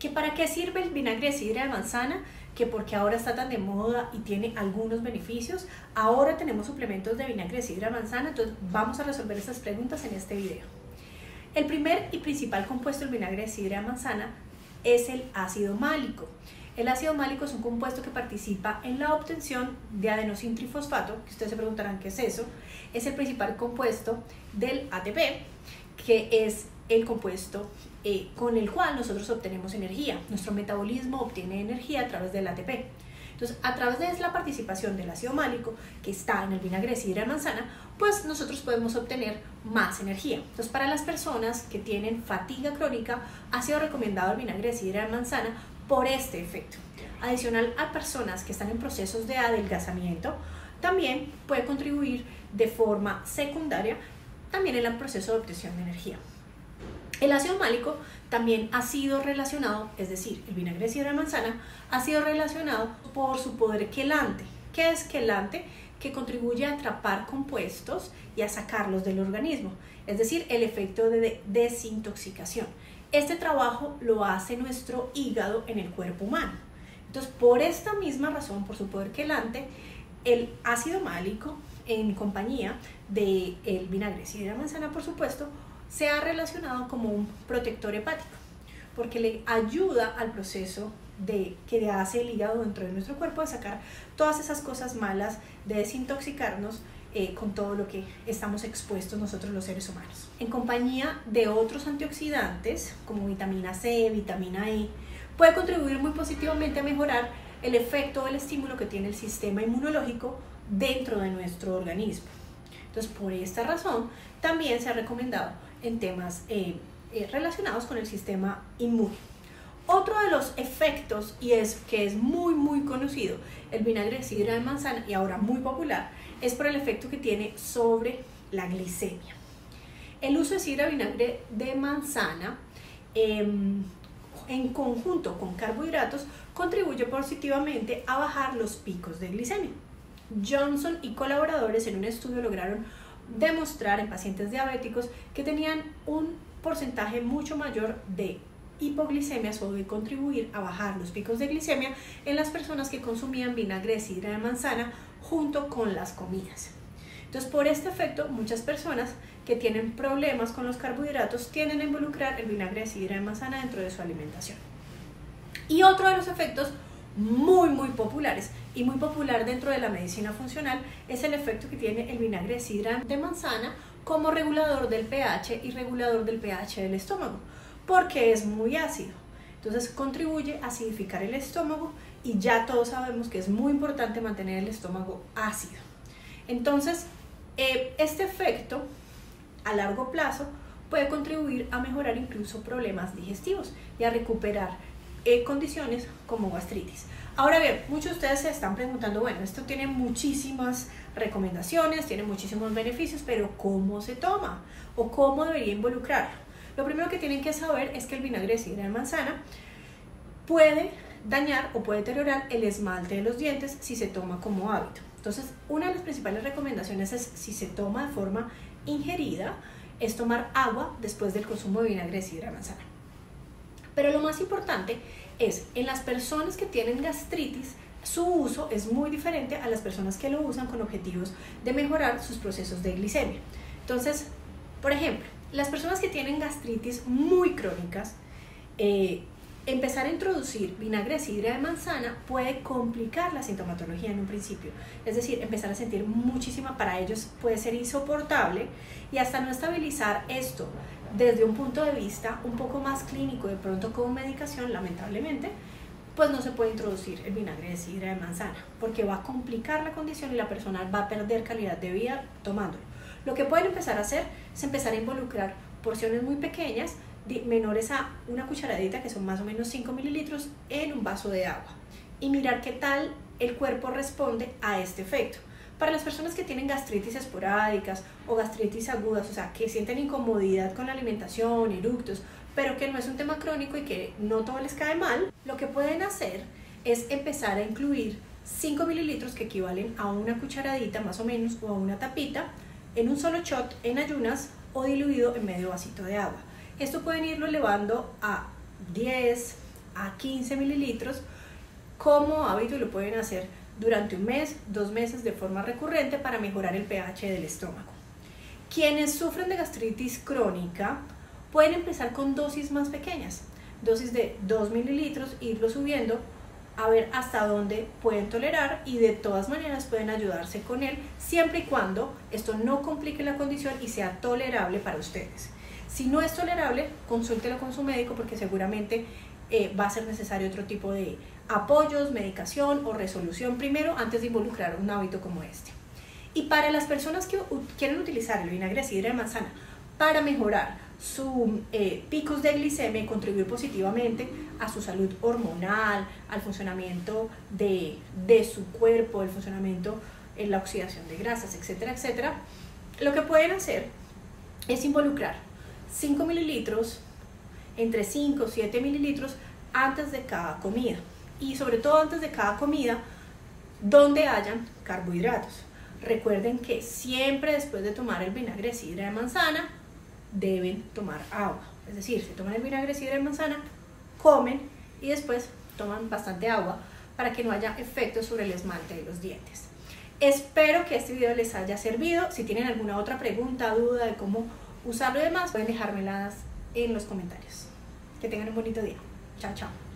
¿Que ¿Para qué sirve el vinagre de sidra de manzana? que porque ahora está tan de moda y tiene algunos beneficios, ahora tenemos suplementos de vinagre de sidra de manzana, entonces vamos a resolver estas preguntas en este video. El primer y principal compuesto del vinagre de sidra de manzana es el ácido málico. El ácido málico es un compuesto que participa en la obtención de adenosintrifosfato, que ustedes se preguntarán qué es eso. Es el principal compuesto del ATP, que es el compuesto eh, con el cual nosotros obtenemos energía. Nuestro metabolismo obtiene energía a través del ATP. Entonces, a través de la participación del ácido málico que está en el vinagre de sidra de manzana, pues nosotros podemos obtener más energía. Entonces, para las personas que tienen fatiga crónica, ha sido recomendado el vinagre de sidra de manzana por este efecto. Adicional a personas que están en procesos de adelgazamiento, también puede contribuir de forma secundaria también en el proceso de obtención de energía. El ácido málico también ha sido relacionado, es decir, el vinagre de sidra de manzana ha sido relacionado por su poder quelante. ¿Qué es quelante? Que contribuye a atrapar compuestos y a sacarlos del organismo, es decir, el efecto de desintoxicación. Este trabajo lo hace nuestro hígado en el cuerpo humano. Entonces, por esta misma razón, por su poder quelante, el ácido málico en compañía del el vinagre de sidra de manzana, por supuesto, se ha relacionado como un protector hepático, porque le ayuda al proceso de que hace el hígado dentro de nuestro cuerpo de sacar todas esas cosas malas, de desintoxicarnos eh, con todo lo que estamos expuestos nosotros los seres humanos. En compañía de otros antioxidantes como vitamina C, vitamina E, puede contribuir muy positivamente a mejorar el efecto del estímulo que tiene el sistema inmunológico dentro de nuestro organismo. Entonces, por esta razón, también se ha recomendado en temas eh, eh, relacionados con el sistema inmune. Otro de los efectos, y es que es muy muy conocido, el vinagre de sidra de manzana y ahora muy popular, es por el efecto que tiene sobre la glicemia. El uso de sidra de vinagre de manzana em, en conjunto con carbohidratos contribuye positivamente a bajar los picos de glicemia. Johnson y colaboradores en un estudio lograron demostrar en pacientes diabéticos que tenían un porcentaje mucho mayor de hipoglicemias o de contribuir a bajar los picos de glicemia en las personas que consumían vinagre de sidra de manzana junto con las comidas. Entonces, por este efecto, muchas personas que tienen problemas con los carbohidratos tienden a involucrar el vinagre de sidra de manzana dentro de su alimentación. Y otro de los efectos muy, muy populares y muy popular dentro de la medicina funcional es el efecto que tiene el vinagre de sidra de manzana como regulador del pH y regulador del pH del estómago, porque es muy ácido. Entonces contribuye a acidificar el estómago y ya todos sabemos que es muy importante mantener el estómago ácido. Entonces, eh, este efecto a largo plazo puede contribuir a mejorar incluso problemas digestivos y a recuperar eh, condiciones como gastritis. Ahora bien, muchos de ustedes se están preguntando, bueno, esto tiene muchísimas recomendaciones, tiene muchísimos beneficios, pero ¿cómo se toma? ¿O cómo debería involucrarlo? Lo primero que tienen que saber es que el vinagre de sidra de manzana puede dañar o puede deteriorar el esmalte de los dientes si se toma como hábito. Entonces, una de las principales recomendaciones es si se toma de forma ingerida, es tomar agua después del consumo de vinagre de sidra de manzana. Pero lo más importante es en las personas que tienen gastritis, su uso es muy diferente a las personas que lo usan con objetivos de mejorar sus procesos de glicemia. Entonces, por ejemplo, las personas que tienen gastritis muy crónicas, eh, empezar a introducir vinagre de sidra de manzana puede complicar la sintomatología en un principio. Es decir, empezar a sentir muchísima, para ellos puede ser insoportable y hasta no estabilizar esto desde un punto de vista un poco más clínico, de pronto con medicación, lamentablemente, pues no se puede introducir el vinagre de sidra de manzana, porque va a complicar la condición y la persona va a perder calidad de vida tomándolo. Lo que pueden empezar a hacer es empezar a involucrar porciones muy pequeñas, menores a una cucharadita, que son más o menos 5 mililitros, en un vaso de agua y mirar qué tal el cuerpo responde a este efecto. Para las personas que tienen gastritis esporádicas o gastritis agudas, o sea, que sienten incomodidad con la alimentación, eructos, pero que no es un tema crónico y que no todo les cae mal, lo que pueden hacer es empezar a incluir 5 mililitros que equivalen a una cucharadita más o menos o a una tapita en un solo shot en ayunas o diluido en medio vasito de agua. Esto pueden irlo elevando a 10, a 15 mililitros como hábito y lo pueden hacer durante un mes, dos meses de forma recurrente para mejorar el pH del estómago. Quienes sufren de gastritis crónica pueden empezar con dosis más pequeñas, dosis de 2 mililitros, irlo subiendo a ver hasta dónde pueden tolerar y de todas maneras pueden ayudarse con él siempre y cuando esto no complique la condición y sea tolerable para ustedes. Si no es tolerable, consúltelo con su médico porque seguramente eh, va a ser necesario otro tipo de apoyos, medicación o resolución primero antes de involucrar un hábito como este. Y para las personas que quieren utilizar el vinagre de sidra de manzana para mejorar sus eh, picos de glicemia y contribuir positivamente a su salud hormonal, al funcionamiento de, de su cuerpo, el funcionamiento en la oxidación de grasas, etcétera, etcétera, lo que pueden hacer es involucrar 5 mililitros, entre 5 y 7 mililitros antes de cada comida. Y sobre todo antes de cada comida, donde hayan carbohidratos. Recuerden que siempre después de tomar el vinagre sidra de manzana, deben tomar agua. Es decir, si toman el vinagre sidra de manzana, comen y después toman bastante agua para que no haya efectos sobre el esmalte de los dientes. Espero que este video les haya servido. Si tienen alguna otra pregunta, duda de cómo usarlo y demás, pueden dejármelas en los comentarios. Que tengan un bonito día. Chao, chao.